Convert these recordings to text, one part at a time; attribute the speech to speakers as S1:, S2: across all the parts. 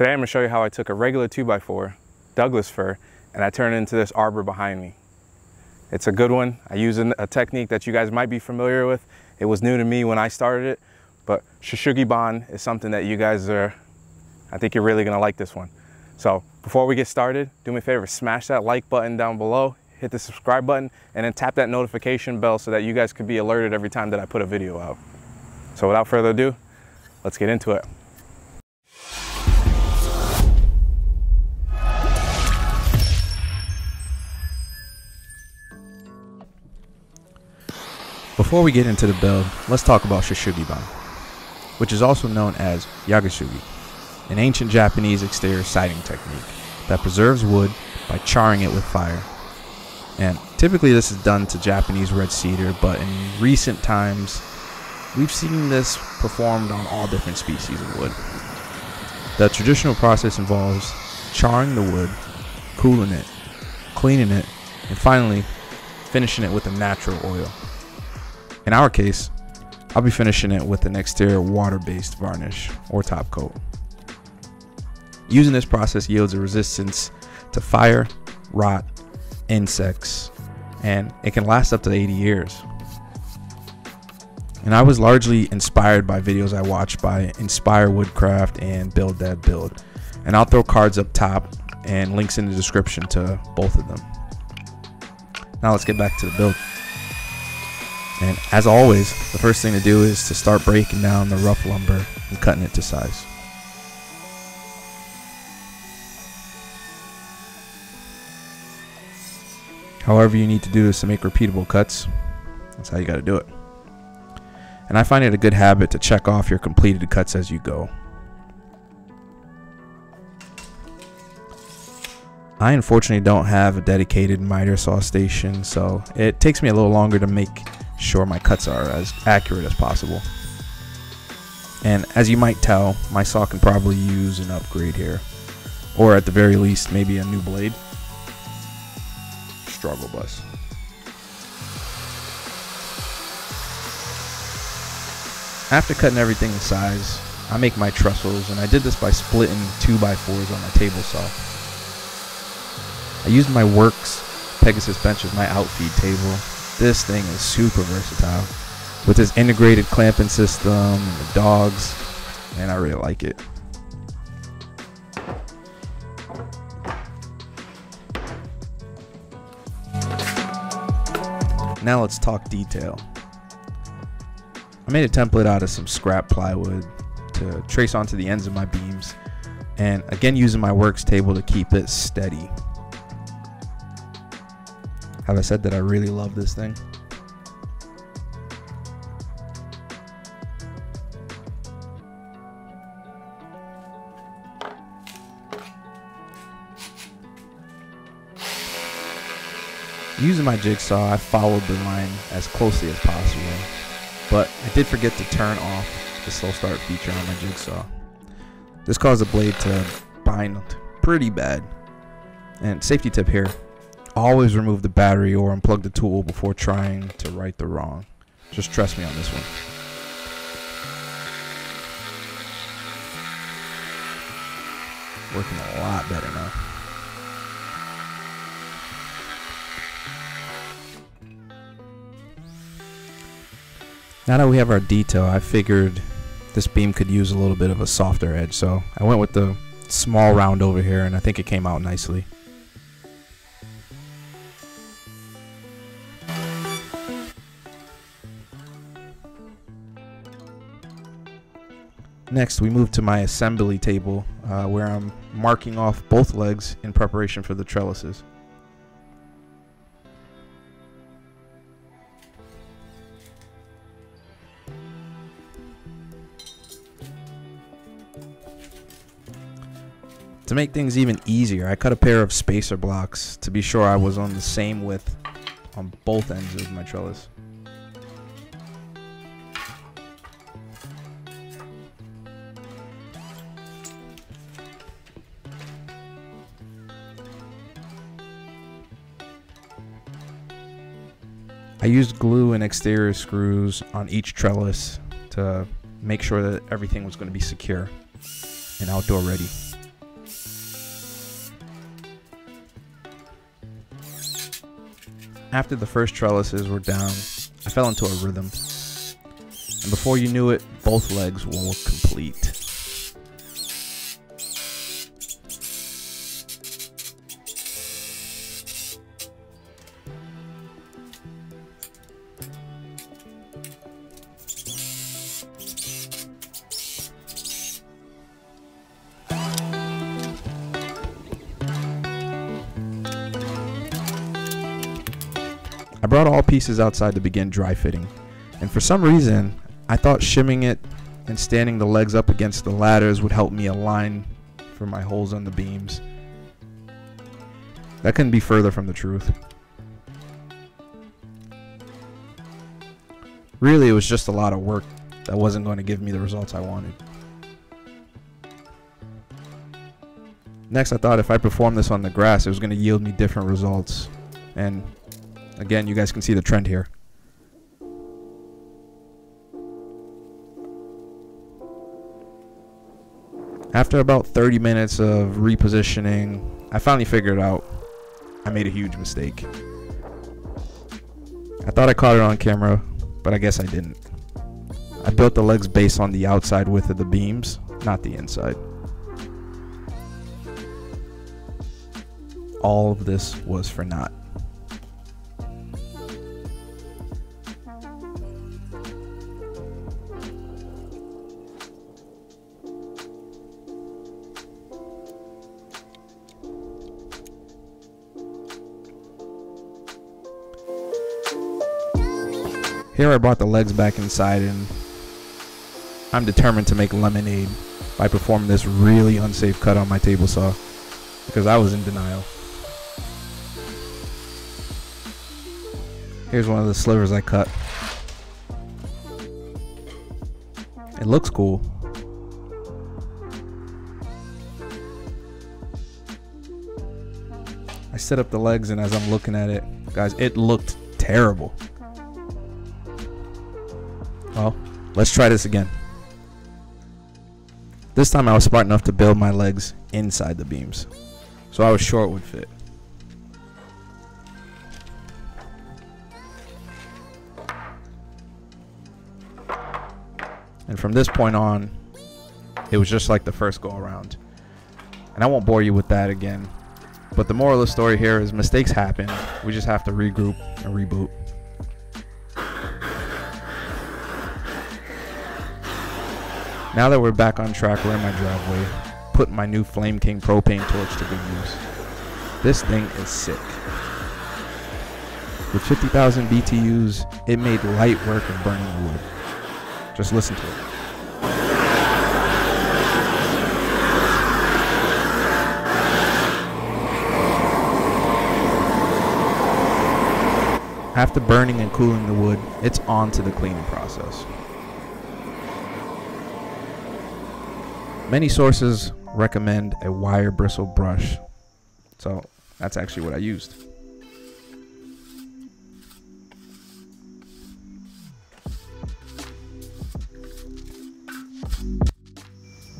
S1: Today I'm going to show you how I took a regular 2x4, Douglas fir, and I turned it into this arbor behind me. It's a good one. I use a technique that you guys might be familiar with. It was new to me when I started it, but Shou Sugi Ban is something that you guys are, I think you're really gonna like this one. So before we get started, do me a favor, smash that like button down below, hit the subscribe button, and then tap that notification bell so that you guys can be alerted every time that I put a video out. So without further ado, let's get into it.
S2: Before we get into the build, let's talk about Shou Sugi Ban, which is also known as Yakisugi, an ancient Japanese exterior siding technique that preserves wood by charring it with fire. And typically this is done to Japanese red cedar, but in recent times, we've seen this performed on all different species of wood. The traditional process involves charring the wood, cooling it, cleaning it, and finally finishing it with a natural oil. In our case, I'll be finishing it with an exterior water-based varnish or top coat. Using this process yields a resistance to fire, rot, insects, and it can last up to 80 years. And I was largely inspired by videos I watched by Inspire Woodcraft and Build Dad Build. And I'll throw cards up top and links in the description to both of them. Now let's get back to the build. And as always, the first thing to do is to start breaking down the rough lumber and cutting it to size. However you need to do this to make repeatable cuts, that's how you got to do it. And I find it a good habit to check off your completed cuts as you go. I unfortunately don't have a dedicated miter saw station, so it takes me a little longer to make sure my cuts are as accurate as possible. And as you might tell, my saw can probably use an upgrade here. Or at the very least, maybe a new blade. Struggle bus. After cutting everything to size, I make my trussels, and I did this by splitting 2x4s on my table saw. I used my Worx Pegasus bench as my outfeed table, this thing is super versatile with this integrated clamping system and the dogs and I really like it. Now let's talk detail. I made a template out of some scrap plywood to trace onto the ends of my beams and again using my Worx table to keep it steady have I said that I really love this thing? Using my jigsaw, I followed the line as closely as possible, but I did forget to turn off the slow start feature on my jigsaw. This caused the blade to bind pretty bad. And safety tip here, Always remove the battery or unplug the tool before trying to right the wrong. Just trust me on this one. Working a lot better now. Now that we have our detail, I figured this beam could use a little bit of a softer edge, so I went with the small round over here, and I think it came out nicely. Next, we move to my assembly table uh, where I'm marking off both legs in preparation for the trellises. To make things even easier, I cut a pair of spacer blocks to be sure I was on the same width on both ends of my trellis. I used glue and exterior screws on each trellis to make sure that everything was going to be secure and outdoor ready. After the first trellises were down, I fell into a rhythm. And before you knew it, both legs were complete. Brought all pieces outside to begin dry fitting, and for some reason, I thought shimming it and standing the legs up against the ladders would help me align for my holes on the beams. That couldn't be further from the truth. Really, it was just a lot of work that wasn't going to give me the results I wanted. Next, I thought if I performed this on the grass, it was going to yield me different results. And Again, you guys can see the trend here. After about 30 minutes of repositioning, I finally figured out I made a huge mistake. I thought I caught it on camera, but I guess I didn't. I built the legs based on the outside width of the beams, not the inside. All of this was for naught. Here I brought the legs back inside and I'm determined to make lemonade by performing this really unsafe cut on my table saw because I was in denial. Here's one of the slivers I cut. It looks cool. I set up the legs and as I'm looking at it, guys, it looked terrible. Well, let's try this again. This time I was smart enough to build my legs inside the beams. So I was sure it would fit. And from this point on, it was just like the first go around. And I won't bore you with that again. But the moral of the story here is mistakes happen. We just have to regroup and reboot. Now that we're back on track, we're in my driveway, putting my new Flame King propane torch to good use. This thing is sick. With 50,000 BTUs, it made light work of burning the wood. Just listen to it. After burning and cooling the wood, it's on to the cleaning process. Many sources recommend a wire bristle brush. So that's actually what I used.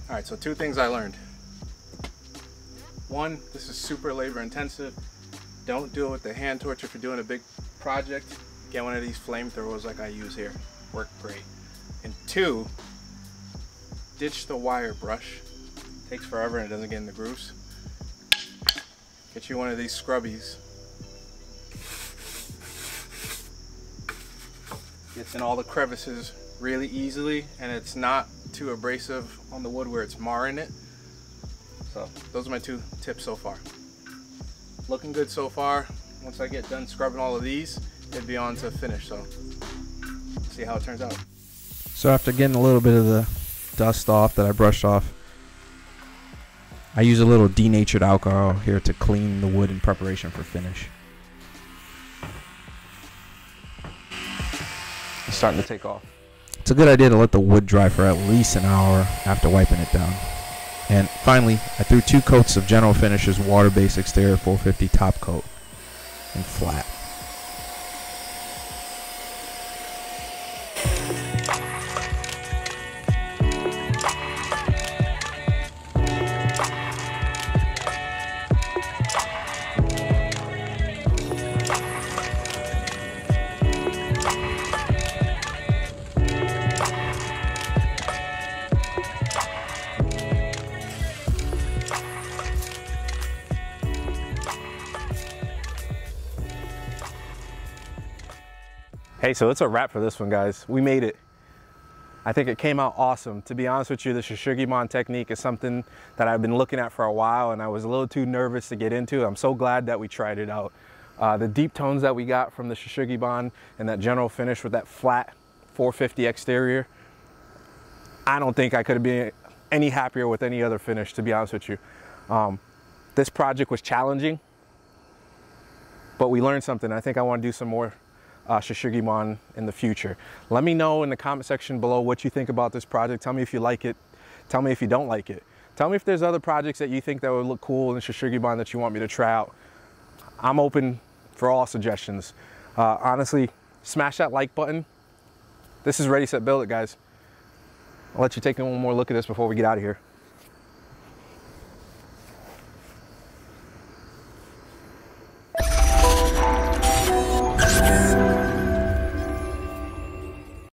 S1: All right, so two things I learned. One, this is super labor intensive. Don't do it with the hand torch if you're doing a big project. Get one of these flamethrowers like I use here. Work great. And two, ditch the wire brush. Takes forever and it doesn't get in the grooves. Get you one of these scrubbies. Gets in all the crevices really easily and it's not too abrasive on the wood where it's marring it. So those are my two tips so far. Looking good so far. Once I get done scrubbing all of these, it'd be on to finish. So see how it turns out.
S2: So after getting a little bit of the dust off that I brushed off. I use a little denatured alcohol here to clean the wood in preparation for finish.
S1: It's starting to take off.
S2: It's a good idea to let the wood dry for at least an hour after wiping it down. And finally, I threw two coats of General Finishes water-based exterior 450 top coat and flat.
S1: Hey, so it's a wrap for this one, guys. We made it. I think it came out awesome. To be honest with you, the Shou Sugi Ban technique is something that I've been looking at for a while and I was a little too nervous to get into. I'm so glad that we tried it out. Uh, the deep tones that we got from the Shou Sugi Ban and that general finish with that flat 450 exterior, I don't think I could have been any happier with any other finish, to be honest with you. Um, this project was challenging, but we learned something. I think I want to do some more uh, Shou Sugi Ban in the future. Let me know in the comment section below what you think about this project. Tell me if you like it. Tell me if you don't like it. Tell me if there's other projects that you think that would look cool in Shou Sugi Ban that you want me to try out. I'm open for all suggestions. Uh, honestly, smash that like button. This is Ready, Set, Build It, guys. I'll let you take one more look at this before we get out of here.